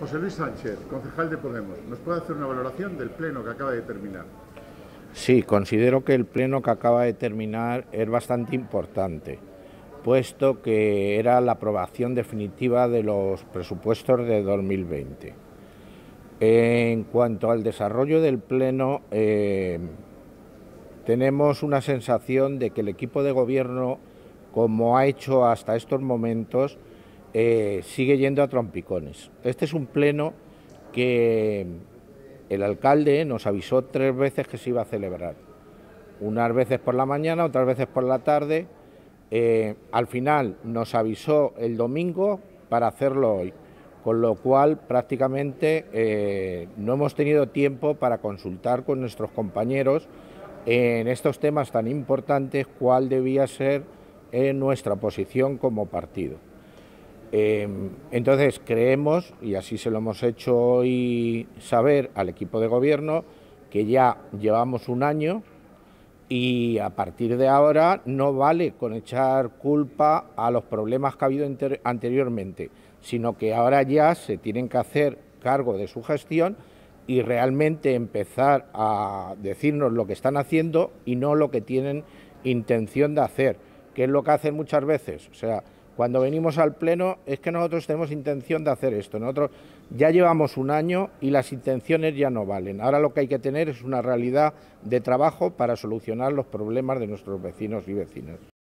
José Luis Sánchez, concejal de Podemos, ¿nos puede hacer una valoración del pleno que acaba de terminar? Sí, considero que el pleno que acaba de terminar es bastante importante, puesto que era la aprobación definitiva de los presupuestos de 2020. En cuanto al desarrollo del pleno, eh, tenemos una sensación de que el equipo de gobierno, como ha hecho hasta estos momentos, eh, sigue yendo a trompicones. Este es un pleno que el alcalde nos avisó tres veces que se iba a celebrar. Unas veces por la mañana, otras veces por la tarde. Eh, al final nos avisó el domingo para hacerlo hoy, con lo cual prácticamente eh, no hemos tenido tiempo para consultar con nuestros compañeros en estos temas tan importantes cuál debía ser nuestra posición como partido. Em, entonces creemos, y así se lo hemos hecho hoy saber al equipo de gobierno, que ya llevamos un año y a partir de ahora no vale con echar culpa a los problemas que ha habido anteriormente, sino que ahora ya se tienen que hacer cargo de su gestión y realmente empezar a decirnos lo que están haciendo y no lo que tienen intención de hacer, que es lo que hacen muchas veces. O sea, cuando venimos al Pleno es que nosotros tenemos intención de hacer esto. Nosotros ya llevamos un año y las intenciones ya no valen. Ahora lo que hay que tener es una realidad de trabajo para solucionar los problemas de nuestros vecinos y vecinas.